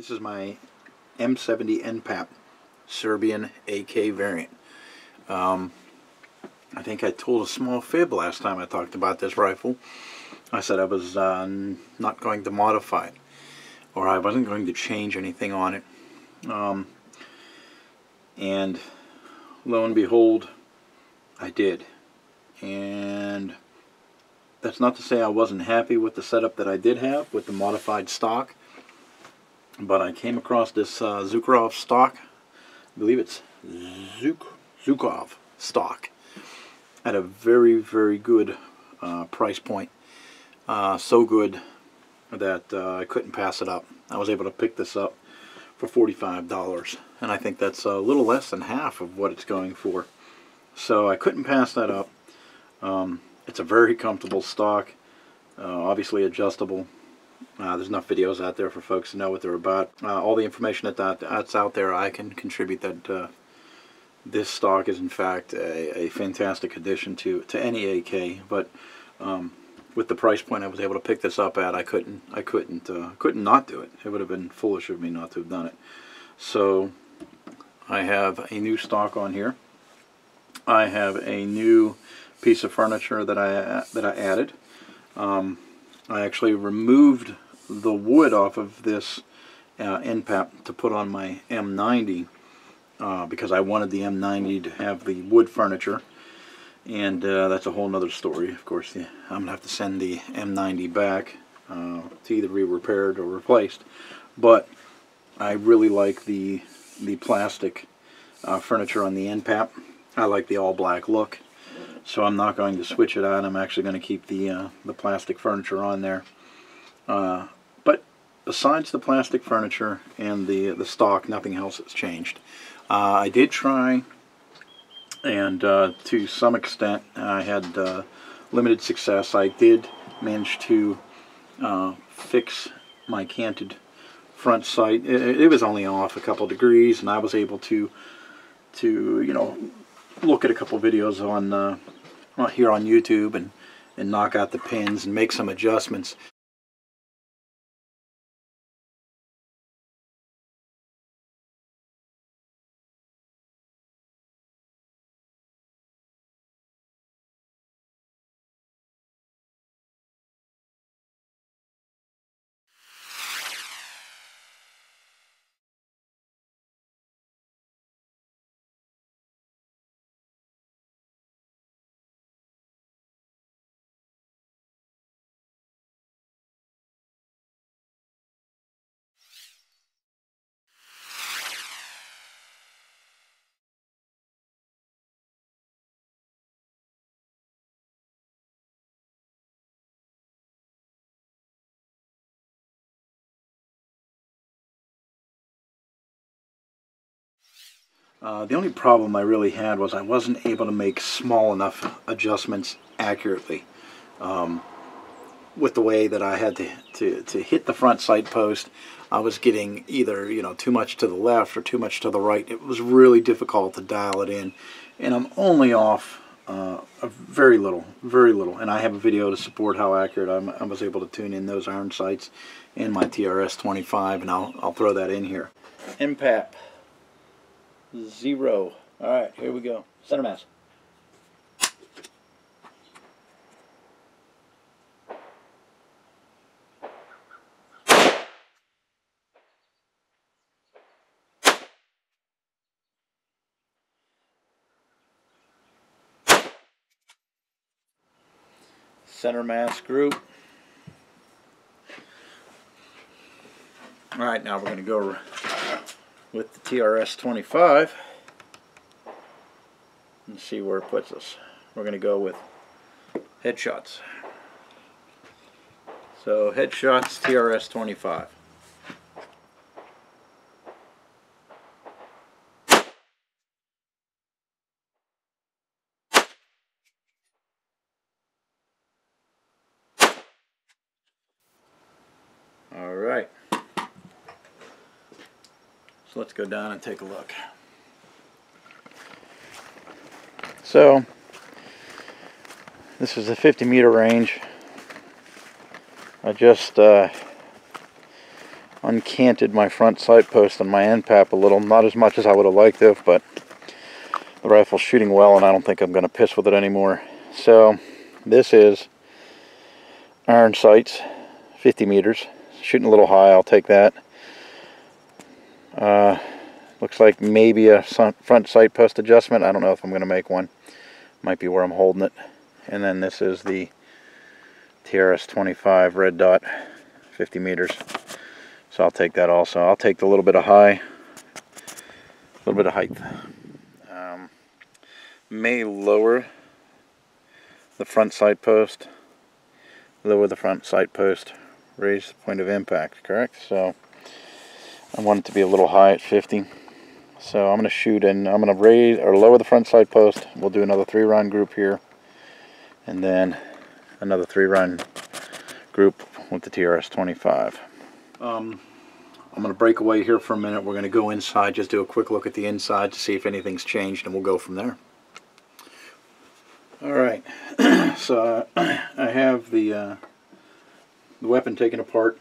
This is my M70 NPAP Serbian AK variant. Um, I think I told a small fib last time I talked about this rifle. I said I was uh, not going to modify it or I wasn't going to change anything on it. Um, and lo and behold, I did. And that's not to say I wasn't happy with the setup that I did have with the modified stock. But I came across this uh, stock. I believe it's Zuk Zhukov stock at a very, very good uh, price point. Uh, so good that uh, I couldn't pass it up. I was able to pick this up for $45 and I think that's a little less than half of what it's going for. So I couldn't pass that up. Um, it's a very comfortable stock, uh, obviously adjustable. Uh, there's enough videos out there for folks to know what they're about. Uh, all the information that, that that's out there, I can contribute that uh, this stock is in fact a, a, fantastic addition to, to any AK, but um, with the price point I was able to pick this up at, I couldn't, I couldn't, uh, couldn't not do it. It would have been foolish of me not to have done it. So I have a new stock on here. I have a new piece of furniture that I that I added. Um, I actually removed the wood off of this uh, NPAP to put on my M90 uh, because I wanted the M90 to have the wood furniture. And uh, that's a whole nother story. Of course I'm gonna have to send the M90 back uh, to either be repaired or replaced. But I really like the the plastic uh, furniture on the NPAP I like the all black look. So I'm not going to switch it out I'm actually going to keep the uh, the plastic furniture on there. Uh, besides the plastic furniture and the the stock nothing else has changed uh, I did try and uh, to some extent I had uh, limited success. I did manage to uh, fix my canted front sight. It, it, was only off a couple degrees, and I was able to to you know look at a couple videos on uh, here on YouTube and and knock out the pins and make some adjustments. Uh, the only problem I really had was I wasn't able to make small enough adjustments accurately. Um, with the way that I had to, to, to hit the front sight post, I was getting either you know too much to the left or too much to the right. It was really difficult to dial it in, and I'm only off uh, a very little, very little. And I have a video to support how accurate I'm, i was able to tune in those iron sights in my TRS-25, and I'll I'll throw that in here. NPAP zero. All right, here we go. Center mass. Center mass group. All right, now we're going to go with the TRS-25 and see where it puts us. We're going to go with headshots. So headshots TRS-25. All right. So let's go down and take a look. So this is a 50 meter range. I just uh, uncanted my front sight post and my NPAP a little. Not as much as I would have liked to, but the rifle's shooting well and I don't think I'm going to piss with it anymore. So this is iron sights, 50 meters. Shooting a little high, I'll take that. Uh, looks like maybe a front sight post adjustment. I don't know if I'm going to make one. Might be where I'm holding it. And then this is the TRS-25 red dot, 50 meters. So I'll take that also. I'll take the little bit of high, a little bit of height. Um, may lower the front sight post, lower the front sight post, raise the point of impact, correct? So I want it to be a little high at 50. So I'm going to shoot and I'm going to raise or lower the front side post. We'll do another three round group here. And then another three round group with the TRS-25. Um, I'm going to break away here for a minute. We're going to go inside, just do a quick look at the inside to see if anything's changed, and we'll go from there. All right, so uh, I have the, uh, the weapon taken apart,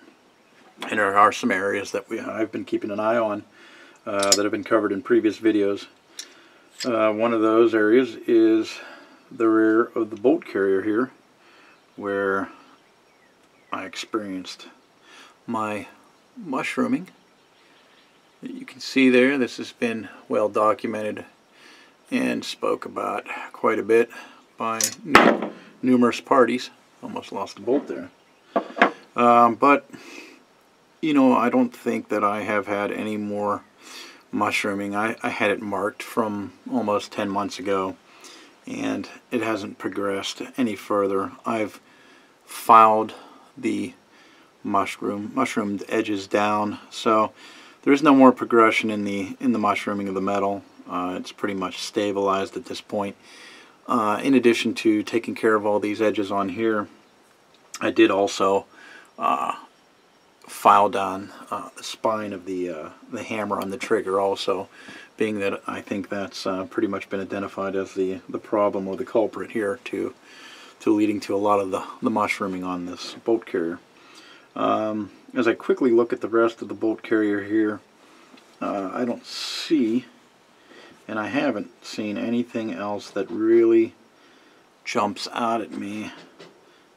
and there are some areas that we, I've been keeping an eye on uh, that have been covered in previous videos. Uh, one of those areas is the rear of the bolt carrier here, where I experienced my mushrooming. You can see there, this has been well documented and spoke about quite a bit by numerous parties. Almost lost a bolt there. Um, but, you know, I don't think that I have had any more mushrooming. I, I had it marked from almost 10 months ago and it hasn't progressed any further. I've filed the mushroom mushroomed edges down so there's no more progression in the in the mushrooming of the metal uh, it's pretty much stabilized at this point uh, in addition to taking care of all these edges on here I did also uh, file down uh, the spine of the uh, the hammer on the trigger also being that I think that's uh, pretty much been identified as the the problem or the culprit here to to leading to a lot of the, the mushrooming on this bolt carrier. Um, as I quickly look at the rest of the bolt carrier here, uh, I don't see, and I haven't seen anything else that really jumps out at me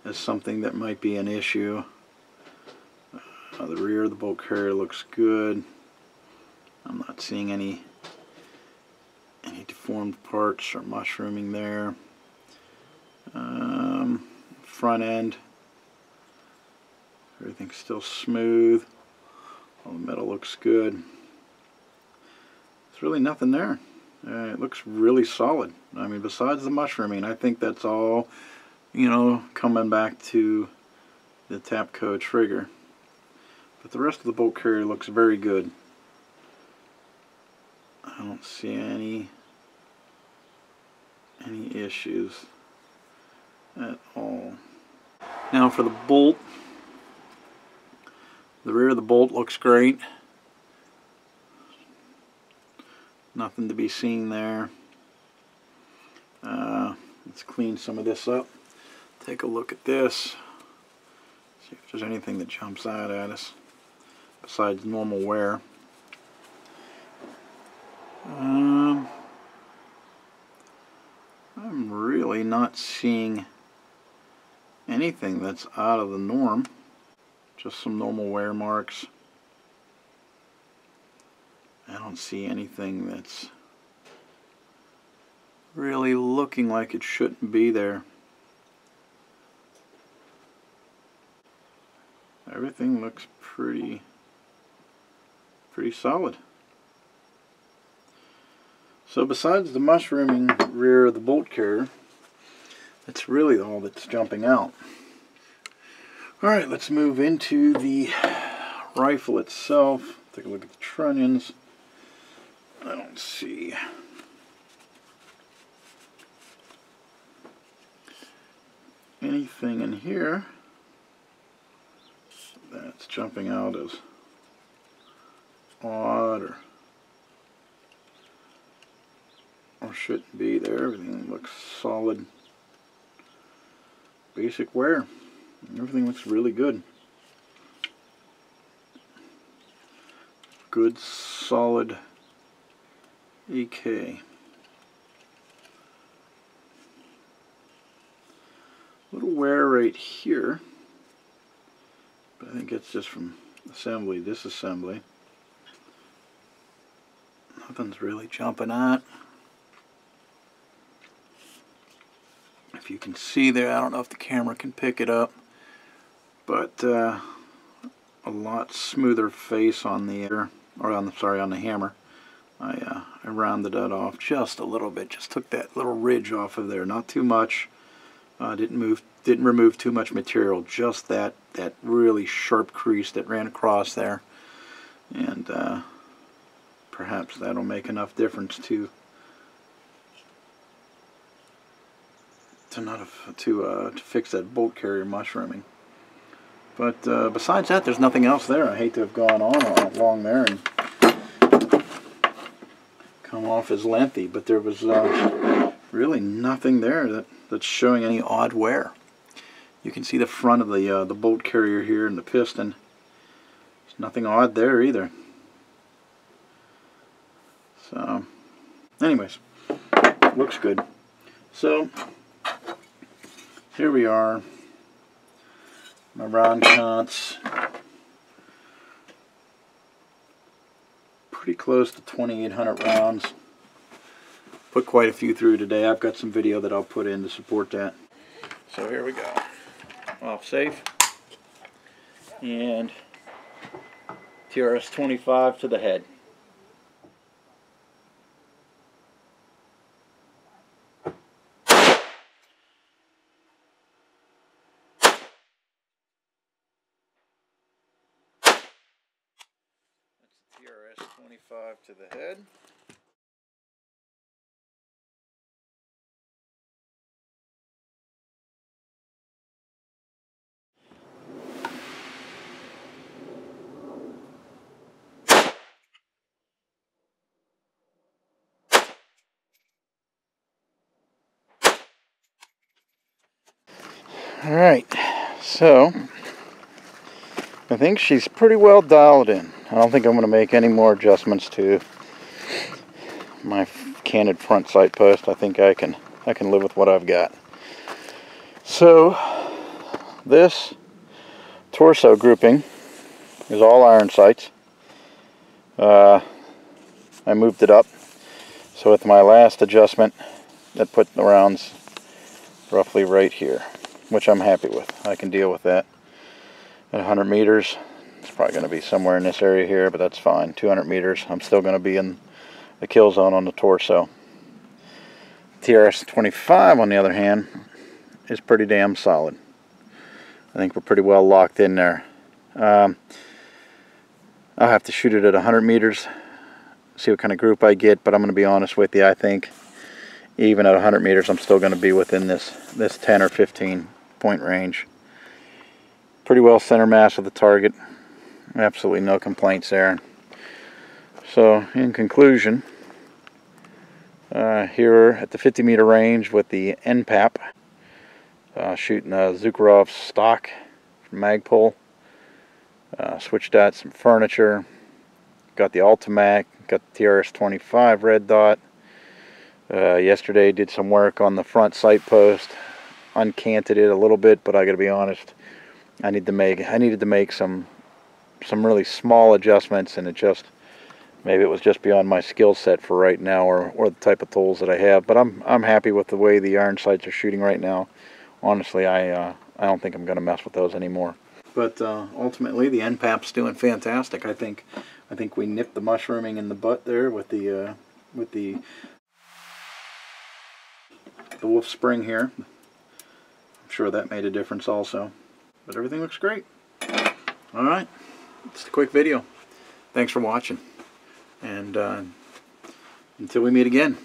as something that might be an issue. Uh, the rear of the bolt carrier looks good. I'm not seeing any any deformed parts or mushrooming there. Um, front end Everything's still smooth. All the metal looks good. There's really nothing there. Uh, it looks really solid. I mean, besides the mushrooming, I think that's all, you know, coming back to the Tapco trigger. But the rest of the bolt carrier looks very good. I don't see any any issues at all. Now for the bolt, the rear of the bolt looks great. Nothing to be seen there. Uh, let's clean some of this up. Take a look at this. See if there's anything that jumps out at us besides normal wear. Um, I'm really not seeing anything that's out of the norm. Just some normal wear marks. I don't see anything that's really looking like it shouldn't be there. Everything looks pretty pretty solid so besides the mushrooming rear of the bolt carrier that's really all that's jumping out Alright, let's move into the rifle itself. Take a look at the trunnions. I don't see anything in here that's jumping out as or, or shouldn't be there. Everything looks solid. Basic wear. Everything looks really good. good solid AK. little wear right here, but I think it's just from assembly, disassembly. Nothing's really jumping out. If you can see there, I don't know if the camera can pick it up, but uh, a lot smoother face on the or on the sorry on the hammer. I uh, I rounded that off just a little bit, just took that little ridge off of there, not too much. Uh, didn't move, didn't remove too much material, just that that really sharp crease that ran across there, and uh, perhaps that'll make enough difference to to not to uh, to fix that bolt carrier mushrooming. But uh, besides that, there's nothing else there. I hate to have gone on long there and come off as lengthy, but there was uh, really nothing there that that's showing any odd wear. You can see the front of the uh, the bolt carrier here and the piston. There's nothing odd there either. So, anyways, looks good. So, here we are. My round counts. Pretty close to 2,800 rounds put quite a few through today. I've got some video that I'll put in to support that. So here we go. Off safe. And TRS 25 to the head. That's TRS 25 to the head. Alright, so I think she's pretty well dialed in. I don't think I'm going to make any more adjustments to my canted front sight post. I think I can I can live with what I've got. So this torso grouping is all iron sights. Uh, I moved it up. So with my last adjustment, that put the rounds roughly right here which I'm happy with. I can deal with that. At 100 meters, it's probably going to be somewhere in this area here, but that's fine. 200 meters, I'm still going to be in the kill zone on the torso. TRS-25, on the other hand, is pretty damn solid. I think we're pretty well locked in there. Um, I'll have to shoot it at 100 meters, see what kind of group I get, but I'm going to be honest with you, I think even at 100 meters I'm still going to be within this, this 10 or 15 point range. Pretty well center mass of the target. Absolutely no complaints there. So in conclusion, uh, here at the 50 meter range with the NPAP, uh, shooting a Zakharov stock from Magpul. Uh, switched out some furniture. Got the Ultimak, got the TRS-25 red dot. Uh, yesterday did some work on the front sight post uncanted it a little bit, but I got to be honest, I need to make I needed to make some some really small adjustments, and it just maybe it was just beyond my skill set for right now, or or the type of tools that I have. But I'm I'm happy with the way the iron sights are shooting right now. Honestly, I uh, I don't think I'm going to mess with those anymore. But uh, ultimately, the NPAP's doing fantastic. I think I think we nipped the mushrooming in the butt there with the uh, with the the Wolff spring here I'm sure that made a difference also. But everything looks great. Alright, it's a quick video. Thanks for watching. And uh, until we meet again.